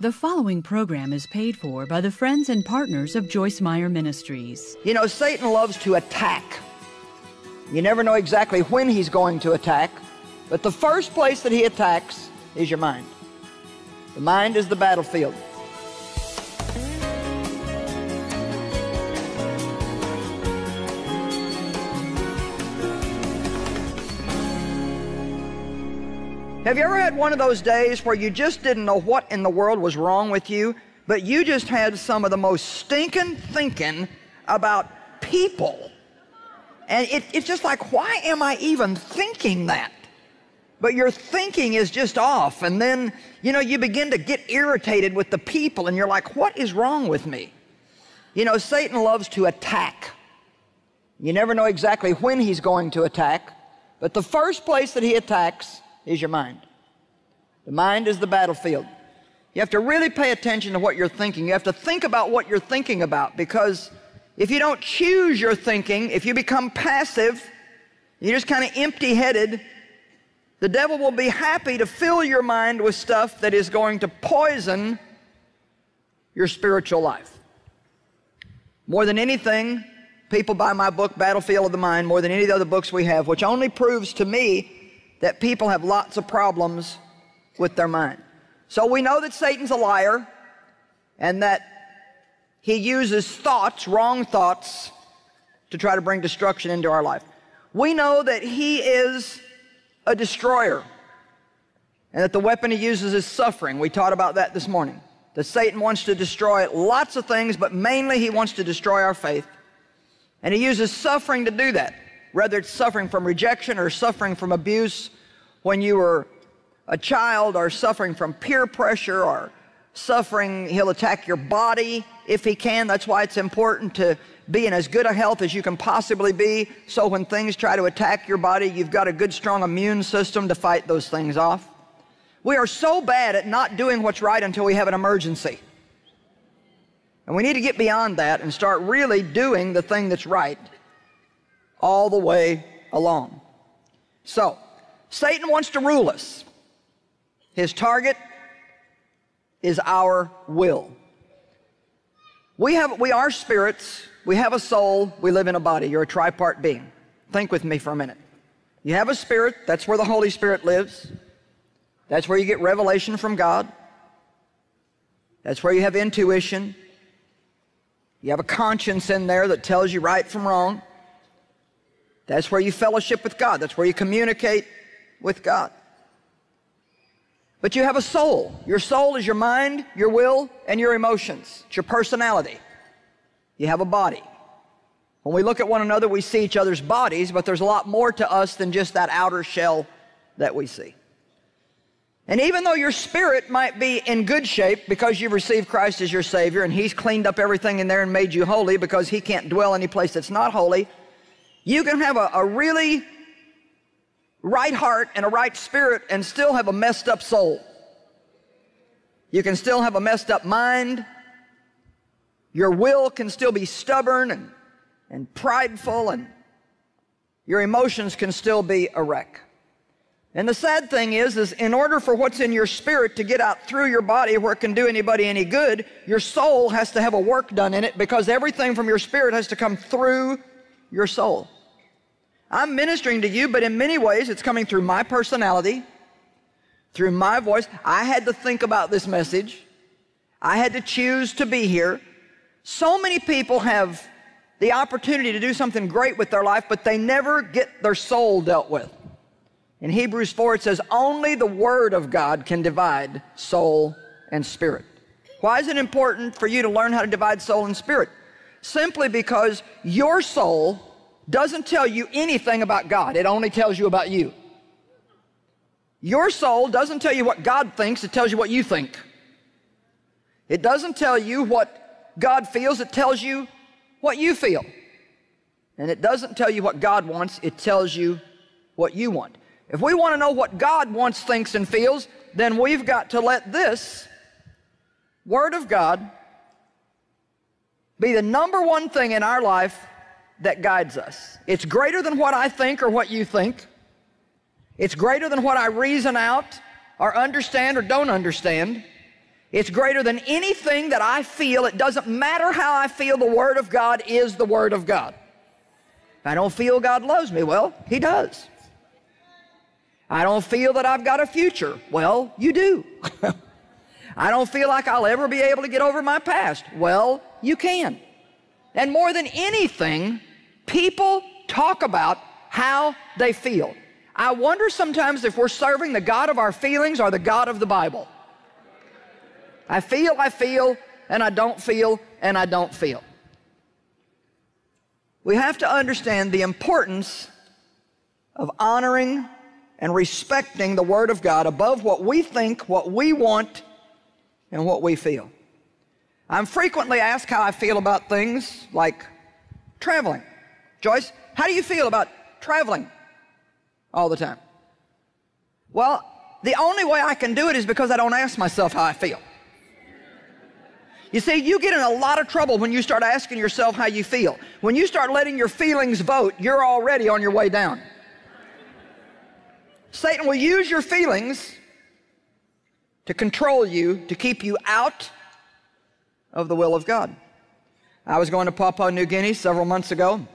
The following program is paid for by the friends and partners of Joyce Meyer Ministries. You know, Satan loves to attack. You never know exactly when he's going to attack, but the first place that he attacks is your mind. The mind is the battlefield. Have you ever had one of those days where you just didn't know what in the world was wrong with you, but you just had some of the most stinking thinking about people? And it, it's just like, why am I even thinking that? But your thinking is just off. And then, you know, you begin to get irritated with the people, and you're like, what is wrong with me? You know, Satan loves to attack. You never know exactly when he's going to attack, but the first place that he attacks is your mind. The mind is the battlefield. You have to really pay attention to what you're thinking. You have to think about what you're thinking about because if you don't choose your thinking, if you become passive, you're just kind of empty headed, the devil will be happy to fill your mind with stuff that is going to poison your spiritual life. More than anything, people buy my book, Battlefield of the Mind, more than any of the other books we have, which only proves to me that people have lots of problems with their mind. So we know that Satan's a liar and that he uses thoughts, wrong thoughts, to try to bring destruction into our life. We know that he is a destroyer and that the weapon he uses is suffering. We taught about that this morning. That Satan wants to destroy lots of things, but mainly he wants to destroy our faith. And he uses suffering to do that whether it's suffering from rejection or suffering from abuse when you were a child or suffering from peer pressure or suffering, he'll attack your body if he can. That's why it's important to be in as good a health as you can possibly be. So when things try to attack your body, you've got a good, strong immune system to fight those things off. We are so bad at not doing what's right until we have an emergency. And we need to get beyond that and start really doing the thing that's right all the way along. So, Satan wants to rule us. His target is our will. We, have, we are spirits, we have a soul, we live in a body. You're a tripart being. Think with me for a minute. You have a spirit, that's where the Holy Spirit lives. That's where you get revelation from God. That's where you have intuition. You have a conscience in there that tells you right from wrong. That's where you fellowship with God. That's where you communicate with God. But you have a soul. Your soul is your mind, your will, and your emotions. It's your personality. You have a body. When we look at one another, we see each other's bodies, but there's a lot more to us than just that outer shell that we see. And even though your spirit might be in good shape because you've received Christ as your Savior and He's cleaned up everything in there and made you holy because He can't dwell any place that's not holy, you can have a, a really right heart and a right spirit and still have a messed up soul. You can still have a messed up mind. Your will can still be stubborn and, and prideful, and your emotions can still be a wreck. And the sad thing is, is in order for what's in your spirit to get out through your body where it can do anybody any good, your soul has to have a work done in it because everything from your spirit has to come through your soul. I'm ministering to you, but in many ways it's coming through my personality, through my voice. I had to think about this message. I had to choose to be here. So many people have the opportunity to do something great with their life, but they never get their soul dealt with. In Hebrews 4, it says, only the Word of God can divide soul and spirit. Why is it important for you to learn how to divide soul and spirit? Simply because your soul doesn't tell you anything about God. It only tells you about you. Your soul doesn't tell you what God thinks, it tells you what you think. It doesn't tell you what God feels, it tells you what you feel. And it doesn't tell you what God wants, it tells you what you want. If we want to know what God wants, thinks, and feels, then we've got to let this Word of God be the number one thing in our life that guides us. It's greater than what I think or what you think. It's greater than what I reason out or understand or don't understand. It's greater than anything that I feel. It doesn't matter how I feel, the Word of God is the Word of God. I don't feel God loves me, well, He does. I don't feel that I've got a future. Well, you do. I don't feel like I'll ever be able to get over my past. Well, you can. And more than anything, people talk about how they feel. I wonder sometimes if we're serving the God of our feelings or the God of the Bible. I feel, I feel, and I don't feel, and I don't feel. We have to understand the importance of honoring and respecting the Word of God above what we think, what we want, and what we feel. I'm frequently asked how I feel about things like traveling. Joyce, how do you feel about traveling all the time? Well, the only way I can do it is because I don't ask myself how I feel. You see, you get in a lot of trouble when you start asking yourself how you feel. When you start letting your feelings vote, you're already on your way down. Satan will use your feelings to control you, to keep you out of the will of God. I was going to Papua New Guinea several months ago.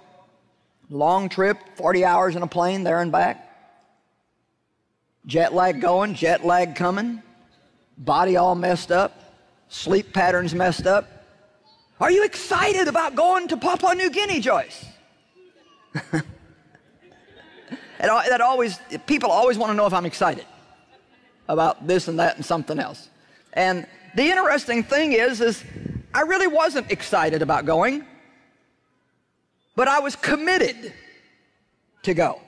Long trip, 40 hours in a plane there and back. Jet lag going, jet lag coming, body all messed up sleep patterns messed up. Are you excited about going to Papua New Guinea, Joyce? that always, people always want to know if I'm excited about this and that and something else. And the interesting thing is, is I really wasn't excited about going, but I was committed to go.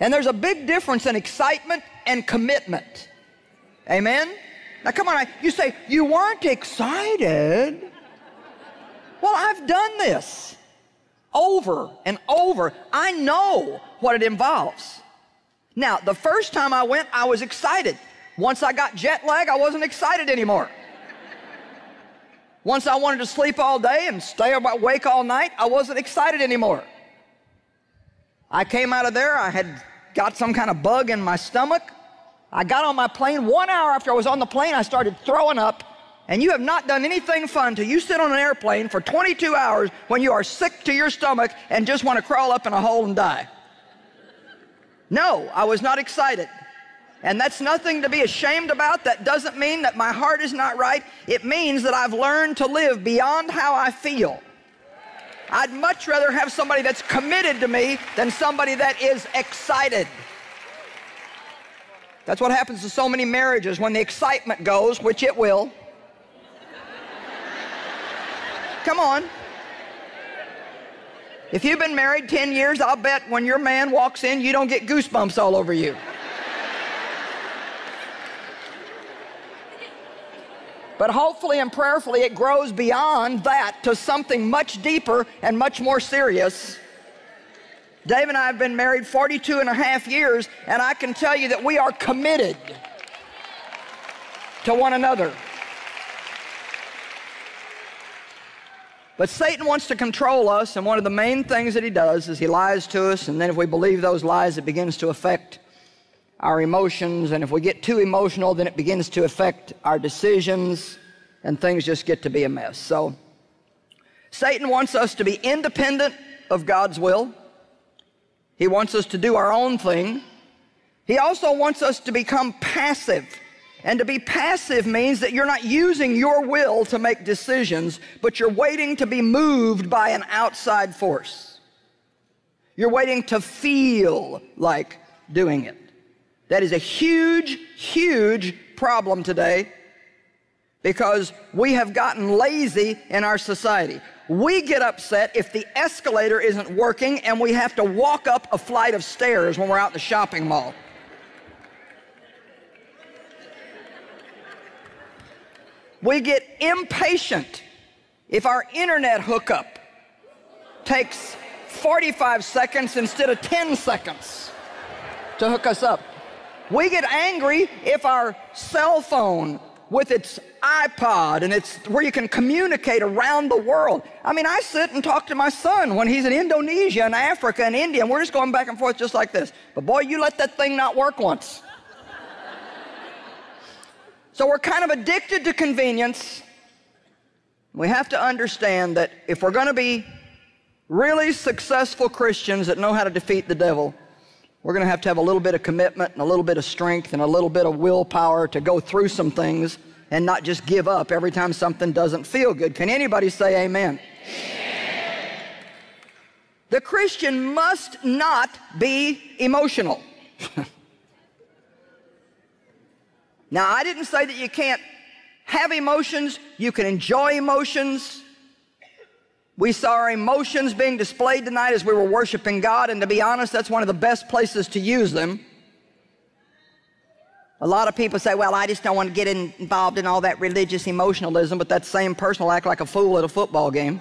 And there's a big difference in excitement and commitment. Amen? Now, come on, you say, you weren't excited. Well, I've done this over and over. I know what it involves. Now, the first time I went, I was excited. Once I got jet lag, I wasn't excited anymore. Once I wanted to sleep all day and stay awake all night, I wasn't excited anymore. I came out of there, I had got some kind of bug in my stomach. I got on my plane. One hour after I was on the plane, I started throwing up. And you have not done anything fun till you sit on an airplane for 22 hours when you are sick to your stomach and just want to crawl up in a hole and die. No, I was not excited. And that's nothing to be ashamed about. That doesn't mean that my heart is not right. It means that I've learned to live beyond how I feel. I'd much rather have somebody that's committed to me than somebody that is excited. That's what happens to so many marriages when the excitement goes, which it will. Come on. If you've been married 10 years, I'll bet when your man walks in, you don't get goosebumps all over you. But hopefully and prayerfully, it grows beyond that to something much deeper and much more serious Dave and I have been married 42 and a half years, and I can tell you that we are committed to one another. But Satan wants to control us, and one of the main things that he does is he lies to us, and then if we believe those lies, it begins to affect our emotions, and if we get too emotional, then it begins to affect our decisions, and things just get to be a mess. So, Satan wants us to be independent of God's will. He wants us to do our own thing. He also wants us to become passive. And to be passive means that you're not using your will to make decisions, but you're waiting to be moved by an outside force. You're waiting to feel like doing it. That is a huge, huge problem today because we have gotten lazy in our society. We get upset if the escalator isn't working and we have to walk up a flight of stairs when we're out in the shopping mall. We get impatient if our internet hookup takes 45 seconds instead of 10 seconds to hook us up. We get angry if our cell phone with its iPod and it's where you can communicate around the world. I mean, I sit and talk to my son when he's in Indonesia and Africa and India, and we're just going back and forth just like this. But boy, you let that thing not work once. So we're kind of addicted to convenience. We have to understand that if we're going to be really successful Christians that know how to defeat the devil, we're going to have to have a little bit of commitment and a little bit of strength and a little bit of willpower to go through some things and not just give up every time something doesn't feel good. Can anybody say amen? amen. The Christian must not be emotional. now, I didn't say that you can't have emotions, you can enjoy emotions. We saw our emotions being displayed tonight as we were worshiping God, and to be honest, that's one of the best places to use them. A lot of people say, well, I just don't want to get involved in all that religious emotionalism, but that same person will act like a fool at a football game.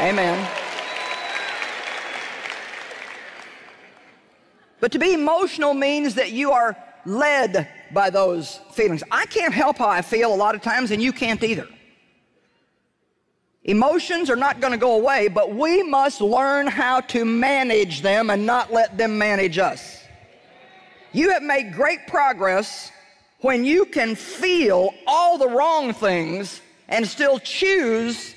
Amen. But to be emotional means that you are led by those feelings. I can't help how I feel a lot of times, and you can't either. Emotions are not going to go away, but we must learn how to manage them and not let them manage us. You have made great progress when you can feel all the wrong things and still choose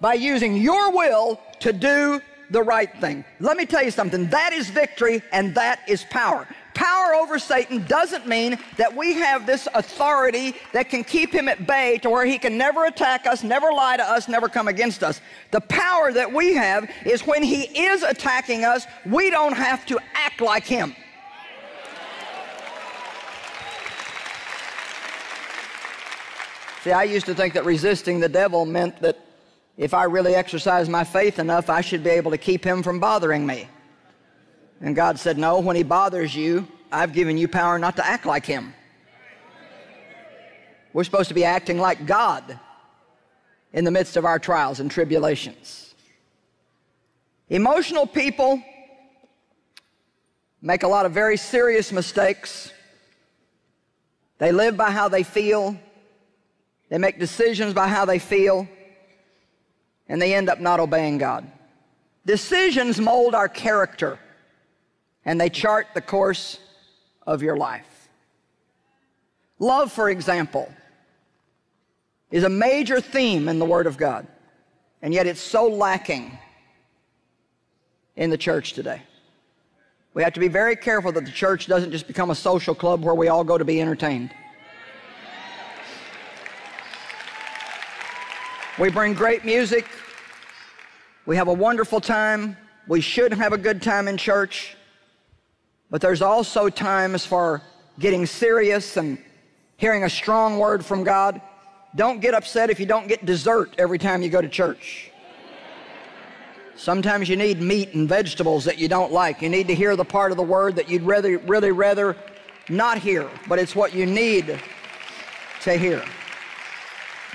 by using your will to do the right thing. Let me tell you something. That is victory and that is power. Power over Satan doesn't mean that we have this authority that can keep him at bay to where he can never attack us, never lie to us, never come against us. The power that we have is when he is attacking us, we don't have to act like him. See, I used to think that resisting the devil meant that if I really exercised my faith enough, I should be able to keep him from bothering me. And God said, No, when he bothers you, I've given you power not to act like him. We're supposed to be acting like God in the midst of our trials and tribulations. Emotional people make a lot of very serious mistakes. They live by how they feel. They make decisions by how they feel. And they end up not obeying God. Decisions mold our character and they chart the course of your life. Love, for example, is a major theme in the Word of God, and yet it's so lacking in the church today. We have to be very careful that the church doesn't just become a social club where we all go to be entertained. We bring great music. We have a wonderful time. We should have a good time in church. But there's also times for getting serious and hearing a strong word from God. Don't get upset if you don't get dessert every time you go to church. Sometimes you need meat and vegetables that you don't like. You need to hear the part of the word that you'd rather, really rather not hear, but it's what you need to hear.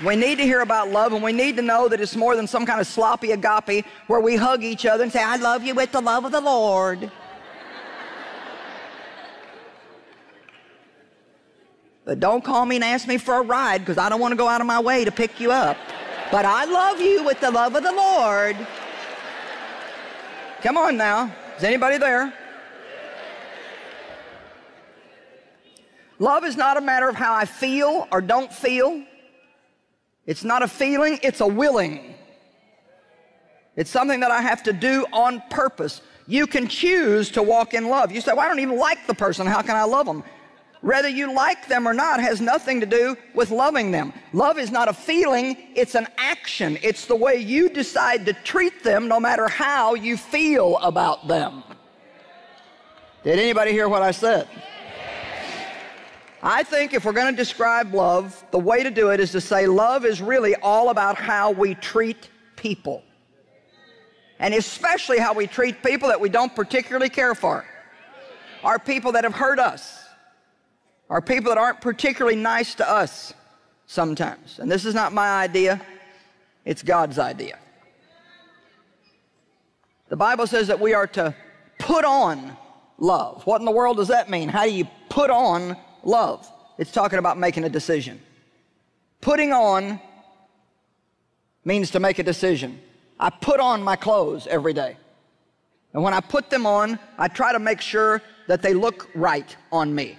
We need to hear about love, and we need to know that it's more than some kind of sloppy agape where we hug each other and say, I love you with the love of the Lord. But don't call me and ask me for a ride because I don't want to go out of my way to pick you up. But I love you with the love of the Lord. Come on now. Is anybody there? Love is not a matter of how I feel or don't feel. It's not a feeling, it's a willing. It's something that I have to do on purpose. You can choose to walk in love. You say, well, I don't even like the person. How can I love them? Whether you like them or not, has nothing to do with loving them. Love is not a feeling, it's an action. It's the way you decide to treat them no matter how you feel about them. Did anybody hear what I said? I think if we're going to describe love, the way to do it is to say love is really all about how we treat people. And especially how we treat people that we don't particularly care for, are people that have hurt us are people that aren't particularly nice to us sometimes. And this is not my idea, it's God's idea. The Bible says that we are to put on love. What in the world does that mean? How do you put on love? It's talking about making a decision. Putting on means to make a decision. I put on my clothes every day. And when I put them on, I try to make sure that they look right on me.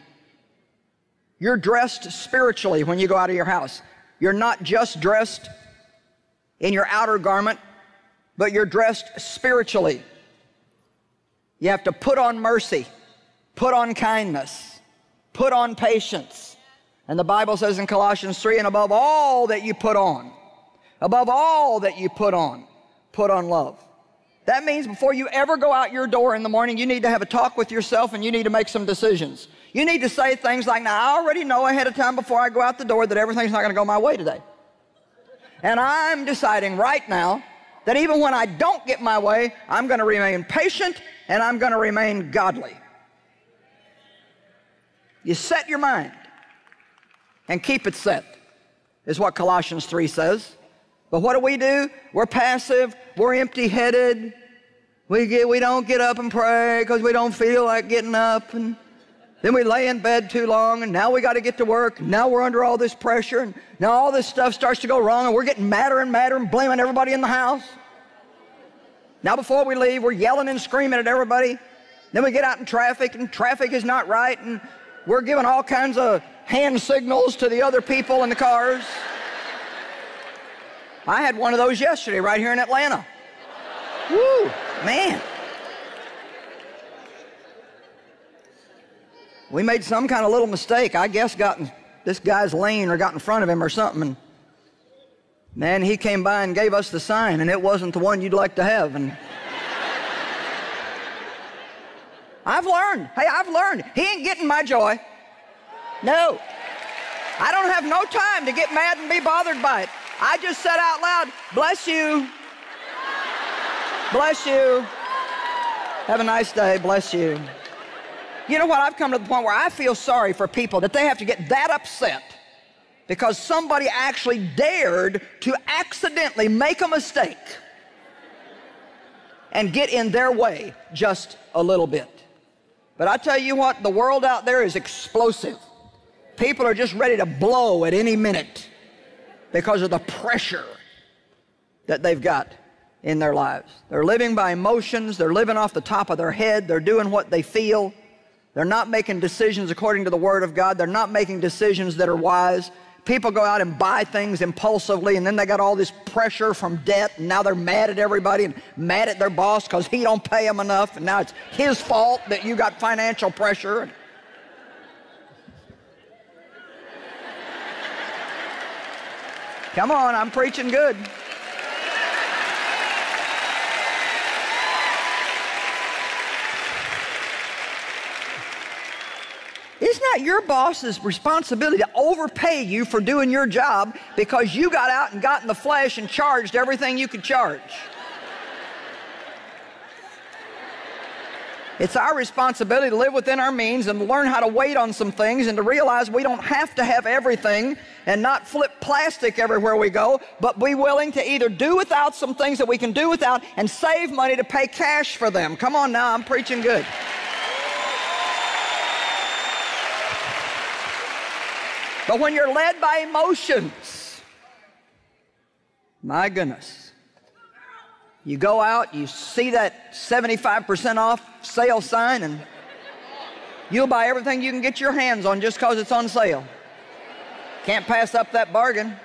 You're dressed spiritually when you go out of your house. You're not just dressed in your outer garment, but you're dressed spiritually. You have to put on mercy, put on kindness, put on patience. And the Bible says in Colossians 3 and above all that you put on, above all that you put on, put on love. That means before you ever go out your door in the morning, you need to have a talk with yourself and you need to make some decisions. You need to say things like, Now, I already know ahead of time before I go out the door that everything's not going to go my way today. And I'm deciding right now that even when I don't get my way, I'm going to remain patient and I'm going to remain godly. You set your mind and keep it set, is what Colossians 3 says. But what do we do? We're passive, we're empty headed. We, get, we don't get up and pray because we don't feel like getting up. And then we lay in bed too long, and now we got to get to work. Now we're under all this pressure, and now all this stuff starts to go wrong, and we're getting madder and madder and blaming everybody in the house. Now, before we leave, we're yelling and screaming at everybody. Then we get out in traffic, and traffic is not right, and we're giving all kinds of hand signals to the other people in the cars. I had one of those yesterday right here in Atlanta. Woo, man. We made some kind of little mistake. I guess got in this guy's lane or got in front of him or something. And Man, he came by and gave us the sign, and it wasn't the one you'd like to have. And I've learned. Hey, I've learned. He ain't getting my joy. No. I don't have no time to get mad and be bothered by it. I just said out loud, bless you. Bless you. Have a nice day. Bless you. You know what? I've come to the point where I feel sorry for people that they have to get that upset because somebody actually dared to accidentally make a mistake and get in their way just a little bit. But I tell you what, the world out there is explosive. People are just ready to blow at any minute because of the pressure that they've got in their lives. They're living by emotions, they're living off the top of their head, they're doing what they feel. They're not making decisions according to the Word of God, they're not making decisions that are wise. People go out and buy things impulsively, and then they got all this pressure from debt, and now they're mad at everybody and mad at their boss because he don't pay them enough, and now it's his fault that you got financial pressure. Come on, I'm preaching good. It's not your boss's responsibility to overpay you for doing your job because you got out and got in the flesh and charged everything you could charge. It's our responsibility to live within our means and learn how to wait on some things and to realize we don't have to have everything and not flip plastic everywhere we go, but be willing to either do without some things that we can do without and save money to pay cash for them. Come on now, I'm preaching good. But when you're led by emotions, my goodness, you go out, you see that 75% off sale sign, and you'll buy everything you can get your hands on just because it's on sale. Can't pass up that bargain.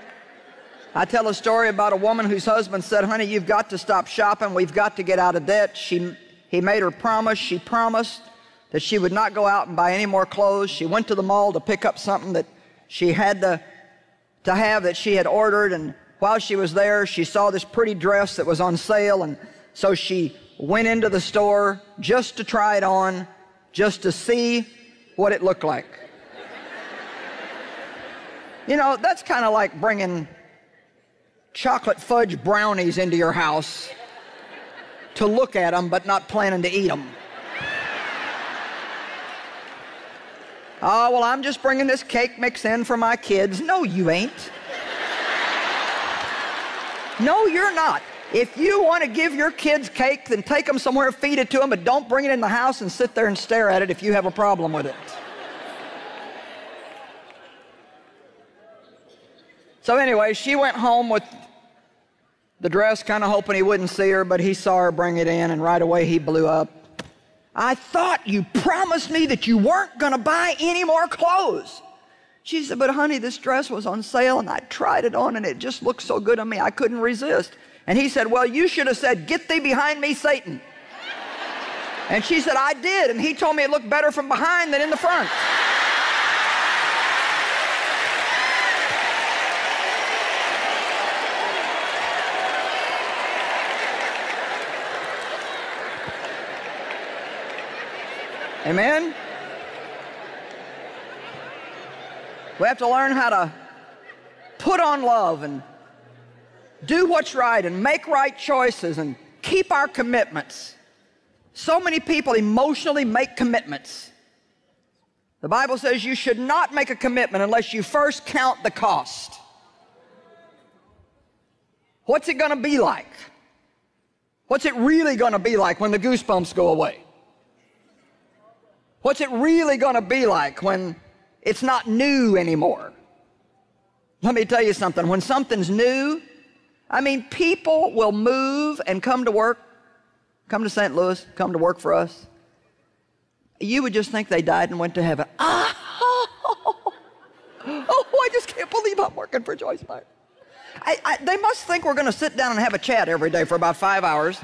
I tell a story about a woman whose husband said, Honey, you've got to stop shopping. We've got to get out of debt. She, he made her promise. She promised that she would not go out and buy any more clothes. She went to the mall to pick up something that she had to, to have that she had ordered. And while she was there, she saw this pretty dress that was on sale. And so she went into the store just to try it on, just to see what it looked like. you know, that's kind of like bringing chocolate fudge brownies into your house to look at them but not planning to eat them. Oh, well, I'm just bringing this cake mix in for my kids. No, you ain't. No, you're not. If you want to give your kids cake, then take them somewhere, feed it to them, but don't bring it in the house and sit there and stare at it if you have a problem with it. So, anyway, she went home with the dress, kind of hoping he wouldn't see her, but he saw her bring it in, and right away he blew up. I thought you promised me that you weren't going to buy any more clothes. She said, But honey, this dress was on sale and I tried it on and it just looked so good on me, I couldn't resist. And he said, Well, you should have said, Get thee behind me, Satan. And she said, I did. And he told me it looked better from behind than in the front. Amen? We have to learn how to put on love and do what's right and make right choices and keep our commitments. So many people emotionally make commitments. The Bible says you should not make a commitment unless you first count the cost. What's it going to be like? What's it really going to be like when the goosebumps go away? What's it really going to be like when it's not new anymore? Let me tell you something. When something's new, I mean, people will move and come to work, come to St. Louis, come to work for us. You would just think they died and went to heaven. Ah, oh, oh I just can't believe I'm working for Joyce Meyer. I, I, they must think we're going to sit down and have a chat every day for about five hours.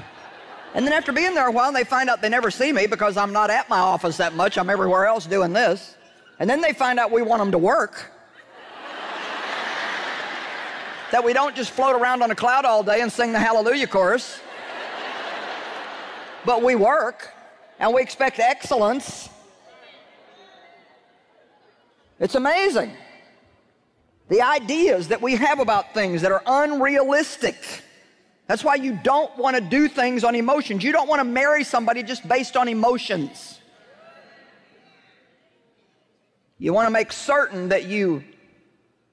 And then after being there a while, they find out they never see me because I'm not at my office that much. I'm everywhere else doing this. And then they find out we want them to work. that we don't just float around on a cloud all day and sing the hallelujah chorus. but we work and we expect excellence. It's amazing. The ideas that we have about things that are unrealistic. That's why you don't want to do things on emotions. You don't want to marry somebody just based on emotions. You want to make certain that you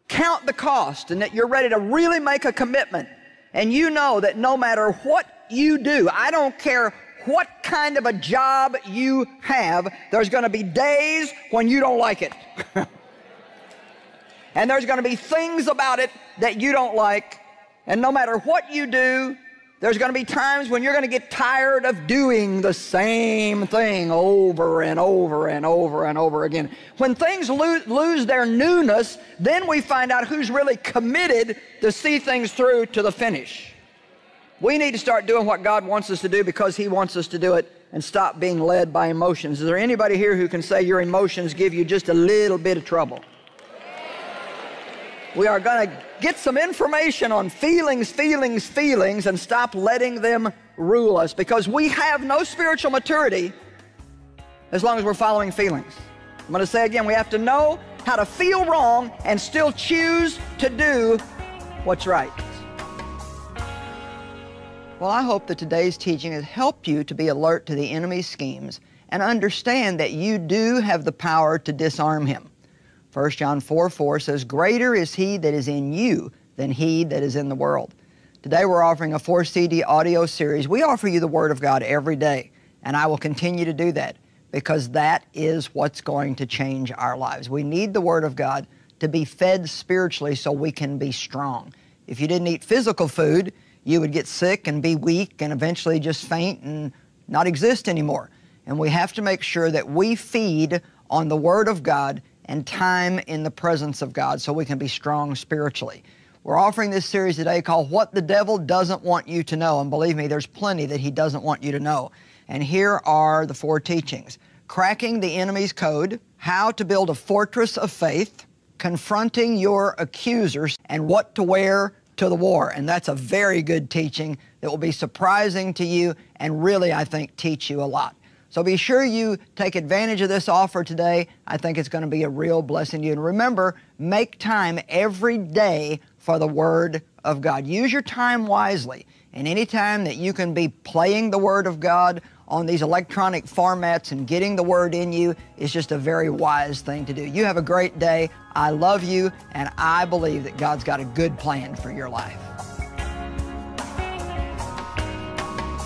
count the cost and that you're ready to really make a commitment. And you know that no matter what you do, I don't care what kind of a job you have, there's going to be days when you don't like it. and there's going to be things about it that you don't like. And no matter what you do, there's going to be times when you're going to get tired of doing the same thing over and over and over and over again. When things lo lose their newness, then we find out who's really committed to see things through to the finish. We need to start doing what God wants us to do because He wants us to do it and stop being led by emotions. Is there anybody here who can say your emotions give you just a little bit of trouble? We are going to get some information on feelings, feelings, feelings, and stop letting them rule us because we have no spiritual maturity as long as we're following feelings. I'm going to say again, we have to know how to feel wrong and still choose to do what's right. Well, I hope that today's teaching has helped you to be alert to the enemy's schemes and understand that you do have the power to disarm him. 1 John 4 4 says, Greater is he that is in you than he that is in the world. Today we're offering a 4 CD audio series. We offer you the Word of God every day, and I will continue to do that because that is what's going to change our lives. We need the Word of God to be fed spiritually so we can be strong. If you didn't eat physical food, you would get sick and be weak and eventually just faint and not exist anymore. And we have to make sure that we feed on the Word of God and time in the presence of God so we can be strong spiritually. We're offering this series today called What the Devil Doesn't Want You to Know. And believe me, there's plenty that he doesn't want you to know. And here are the four teachings cracking the enemy's code, how to build a fortress of faith, confronting your accusers, and what to wear to the war. And that's a very good teaching that will be surprising to you and really, I think, teach you a lot. So be sure you take advantage of this offer today. I think it's going to be a real blessing to you. And remember, make time every day for the Word of God. Use your time wisely. And any time that you can be playing the Word of God on these electronic formats and getting the Word in you is just a very wise thing to do. You have a great day. I love you, and I believe that God's got a good plan for your life.